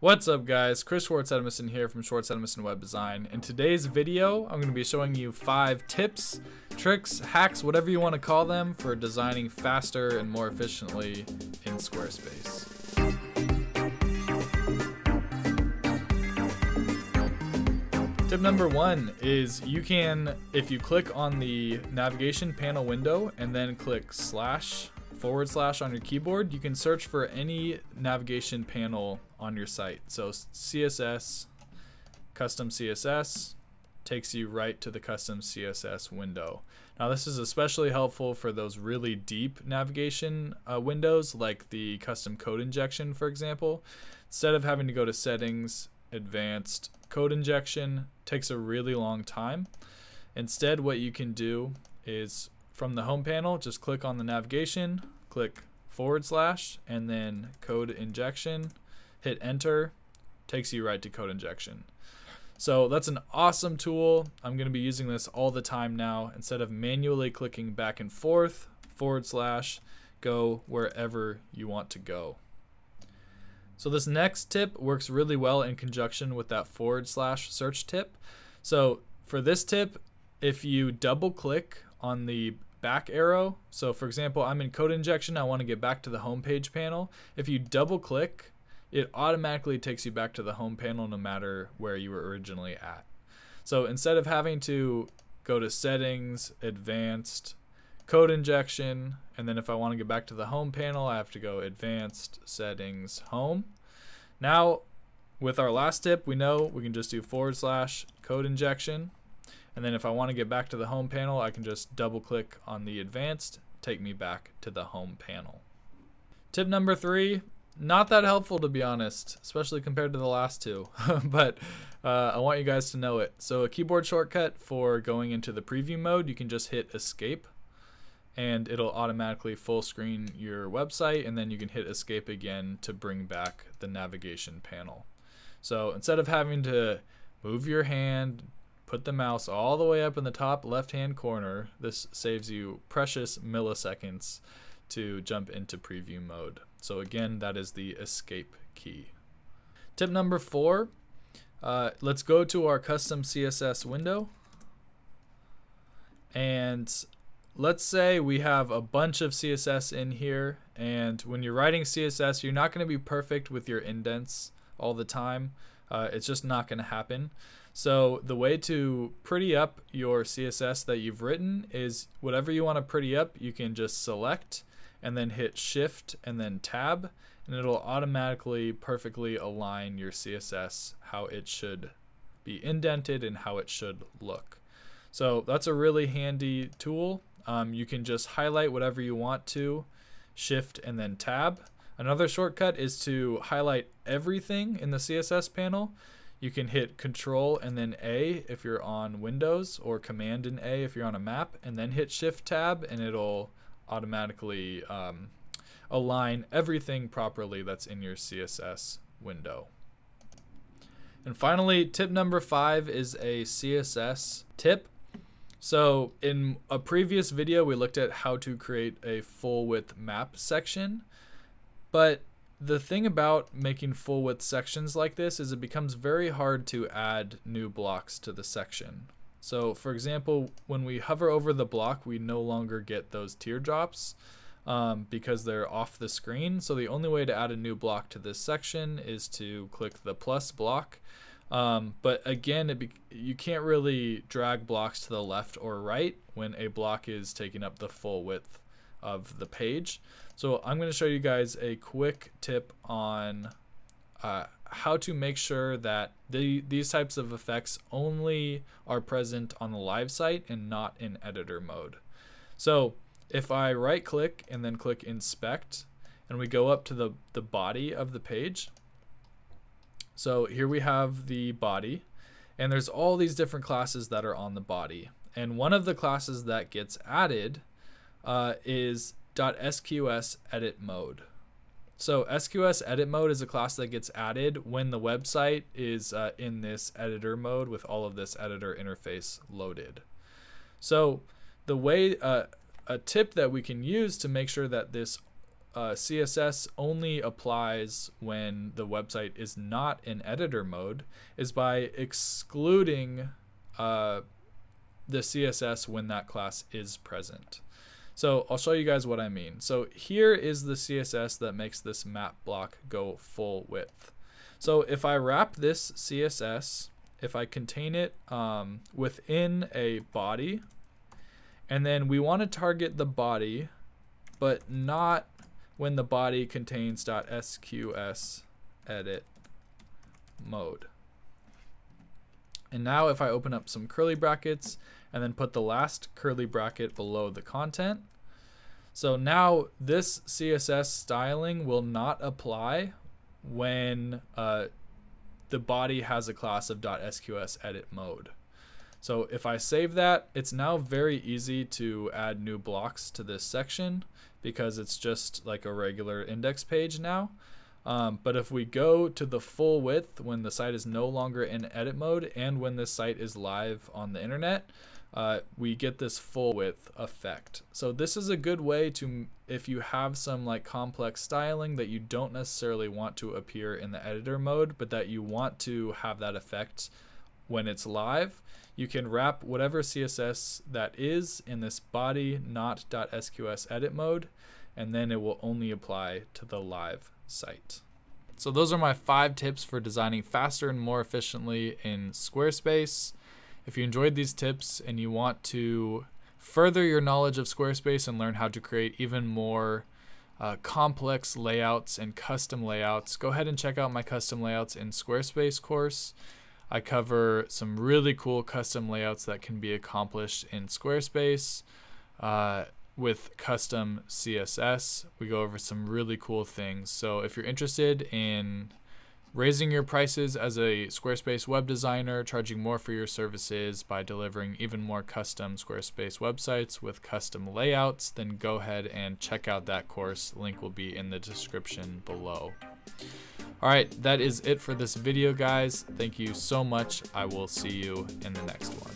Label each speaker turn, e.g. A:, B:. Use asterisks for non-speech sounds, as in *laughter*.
A: What's up guys, Chris Schwartz Edmisten here from Schwartz Edmisten Web Design. In today's video, I'm going to be showing you five tips, tricks, hacks, whatever you want to call them for designing faster and more efficiently in Squarespace. Tip number one is you can, if you click on the navigation panel window and then click slash forward slash on your keyboard, you can search for any navigation panel on your site. So CSS, custom CSS, takes you right to the custom CSS window. Now this is especially helpful for those really deep navigation uh, windows like the custom code injection for example. Instead of having to go to settings, advanced, code injection takes a really long time. Instead what you can do is from the home panel, just click on the navigation, click forward slash, and then code injection, hit enter, takes you right to code injection. So that's an awesome tool. I'm going to be using this all the time now. Instead of manually clicking back and forth, forward slash, go wherever you want to go. So this next tip works really well in conjunction with that forward slash search tip. So for this tip, if you double click on the back arrow. So for example, I'm in code injection. I want to get back to the home page panel. If you double click, it automatically takes you back to the home panel no matter where you were originally at. So instead of having to go to settings, advanced, code injection, and then if I want to get back to the home panel, I have to go advanced, settings, home. Now, with our last tip, we know we can just do forward slash code injection and then if I want to get back to the home panel, I can just double click on the advanced, take me back to the home panel. Tip number three, not that helpful to be honest, especially compared to the last two, *laughs* but uh, I want you guys to know it. So a keyboard shortcut for going into the preview mode, you can just hit escape and it'll automatically full screen your website and then you can hit escape again to bring back the navigation panel. So instead of having to move your hand, put the mouse all the way up in the top left hand corner. This saves you precious milliseconds to jump into preview mode. So again, that is the escape key. Tip number four, uh, let's go to our custom CSS window. And let's say we have a bunch of CSS in here and when you're writing CSS, you're not going to be perfect with your indents all the time. Uh, it's just not going to happen. So the way to pretty up your CSS that you've written is whatever you want to pretty up, you can just select and then hit shift and then tab and it'll automatically perfectly align your CSS how it should be indented and how it should look. So that's a really handy tool. Um, you can just highlight whatever you want to, shift and then tab. Another shortcut is to highlight everything in the CSS panel you can hit Control and then A if you're on Windows, or Command and A if you're on a Mac, and then hit Shift Tab, and it'll automatically um, align everything properly that's in your CSS window. And finally, tip number five is a CSS tip. So in a previous video, we looked at how to create a full width map section, but the thing about making full width sections like this is it becomes very hard to add new blocks to the section. So for example, when we hover over the block, we no longer get those teardrops um, because they're off the screen. So the only way to add a new block to this section is to click the plus block. Um, but again, you can't really drag blocks to the left or right when a block is taking up the full width of the page. So I'm going to show you guys a quick tip on uh, how to make sure that the, these types of effects only are present on the live site and not in editor mode. So if I right click and then click inspect and we go up to the, the body of the page. So here we have the body and there's all these different classes that are on the body. And one of the classes that gets added uh, is .sqs edit mode. So SQS edit mode is a class that gets added when the website is uh, in this editor mode with all of this editor interface loaded. So the way uh, a tip that we can use to make sure that this uh, CSS only applies when the website is not in editor mode is by excluding uh, the CSS when that class is present. So I'll show you guys what I mean. So here is the CSS that makes this map block go full width. So if I wrap this CSS, if I contain it um, within a body, and then we want to target the body, but not when the body contains .sqs edit mode. And now if I open up some curly brackets and then put the last curly bracket below the content. So now this CSS styling will not apply when uh, the body has a class of .sqs edit mode. So if I save that, it's now very easy to add new blocks to this section because it's just like a regular index page now. Um, but if we go to the full width when the site is no longer in edit mode and when this site is live on the internet, uh, we get this full width effect. So this is a good way to, if you have some like complex styling that you don't necessarily want to appear in the editor mode, but that you want to have that effect when it's live, you can wrap whatever CSS that is in this body not.sqs edit mode, and then it will only apply to the live site. So those are my five tips for designing faster and more efficiently in Squarespace. If you enjoyed these tips and you want to further your knowledge of Squarespace and learn how to create even more uh, complex layouts and custom layouts, go ahead and check out my custom layouts in Squarespace course. I cover some really cool custom layouts that can be accomplished in Squarespace uh, with custom CSS. We go over some really cool things. So if you're interested in raising your prices as a Squarespace web designer, charging more for your services by delivering even more custom Squarespace websites with custom layouts, then go ahead and check out that course. Link will be in the description below. All right, that is it for this video, guys. Thank you so much. I will see you in the next one.